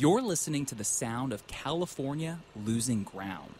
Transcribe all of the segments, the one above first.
You're listening to the sound of California losing ground.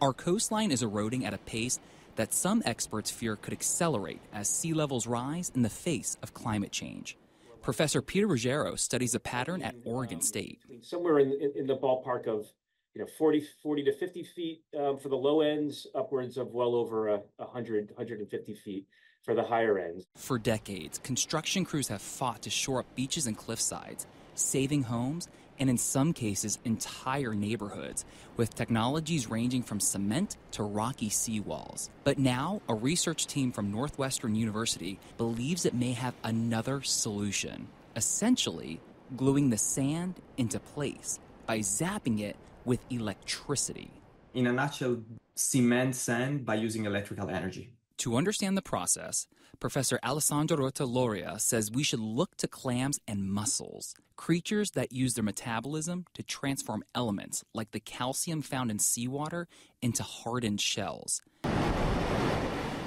Our coastline is eroding at a pace that some experts fear could accelerate as sea levels rise in the face of climate change. Professor Peter Ruggiero studies a pattern at Oregon State. Somewhere in, in, in the ballpark of you know 40, 40 to 50 feet um, for the low ends, upwards of well over a 100, 150 feet for the higher ends. For decades, construction crews have fought to shore up beaches and cliff sides, saving homes and in some cases entire neighborhoods with technologies ranging from cement to rocky seawalls. But now, a research team from Northwestern University believes it may have another solution, essentially gluing the sand into place by zapping it with electricity. In a nutshell, cement sand by using electrical energy. To understand the process, Professor Alessandro Rotta Loria says we should look to clams and mussels, creatures that use their metabolism to transform elements like the calcium found in seawater into hardened shells.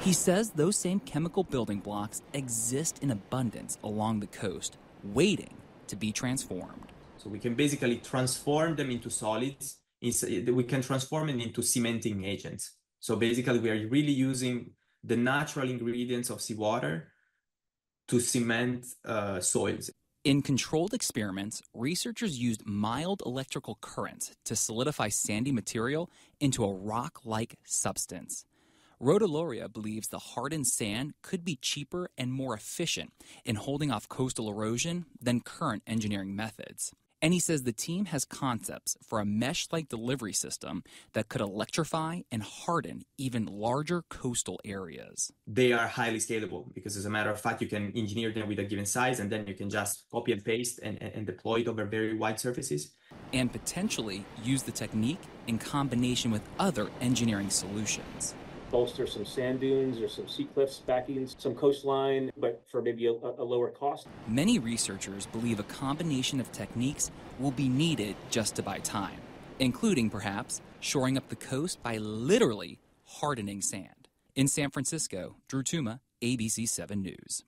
He says those same chemical building blocks exist in abundance along the coast, waiting to be transformed. So we can basically transform them into solids. We can transform them into cementing agents. So basically, we are really using the natural ingredients of seawater to cement uh, soils. In controlled experiments, researchers used mild electrical currents to solidify sandy material into a rock like substance. Rotta Loria believes the hardened sand could be cheaper and more efficient in holding off coastal erosion than current engineering methods. And he says the team has concepts for a mesh like delivery system that could electrify and harden even larger coastal areas. They are highly scalable because, as a matter of fact, you can engineer them with a given size and then you can just copy and paste and, and deploy it over very wide surfaces. And potentially use the technique in combination with other engineering solutions bolster some sand dunes or some sea cliffs backing some coastline, but for maybe a, a, lower cost. Many researchers believe a combination of techniques will be needed just to buy time, including perhaps shoring up the coast by literally hardening sand. In San Francisco, Drew Tuma, ABC 7 News.